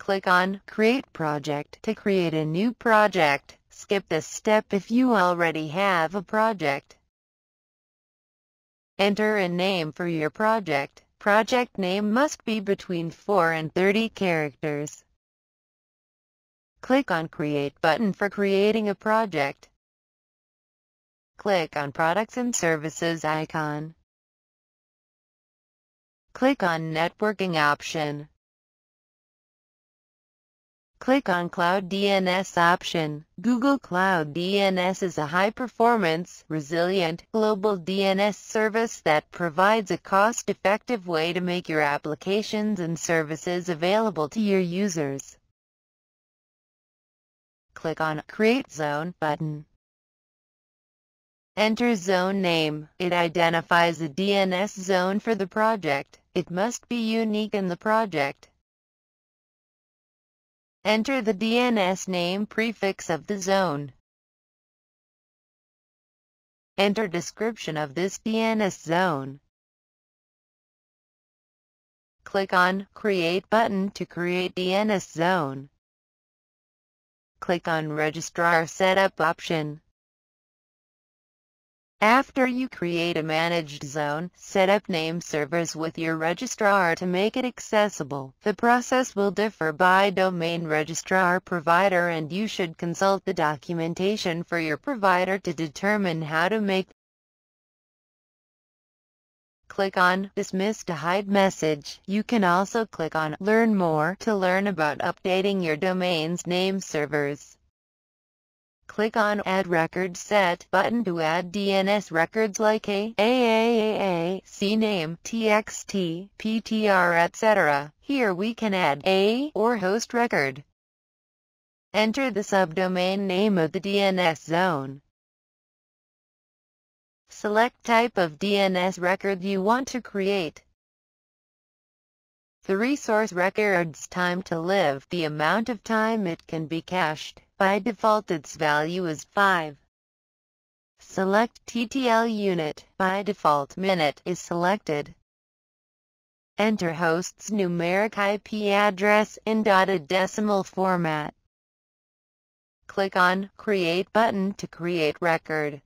Click on Create Project to create a new project. Skip this step if you already have a project. Enter a name for your project. Project name must be between 4 and 30 characters. Click on Create button for creating a project. Click on Products and Services icon. Click on Networking option. Click on Cloud DNS option. Google Cloud DNS is a high-performance, resilient, global DNS service that provides a cost-effective way to make your applications and services available to your users. Click on Create Zone button. Enter zone name. It identifies a DNS zone for the project. It must be unique in the project. Enter the DNS name prefix of the zone. Enter description of this DNS zone. Click on Create button to create DNS zone. Click on Registrar Setup option. After you create a managed zone, set up name servers with your registrar to make it accessible. The process will differ by domain registrar provider and you should consult the documentation for your provider to determine how to make Click on Dismiss to hide message. You can also click on Learn more to learn about updating your domain's name servers. Click on Add Record Set button to add DNS records like A, AAAA, CNAME, TXT, PTR etc. Here we can add A or host record. Enter the subdomain name of the DNS zone. Select type of DNS record you want to create. The resource record's time to live, the amount of time it can be cached. By default its value is 5. Select TTL unit. By default minute is selected. Enter host's numeric IP address in dotted decimal format. Click on Create button to create record.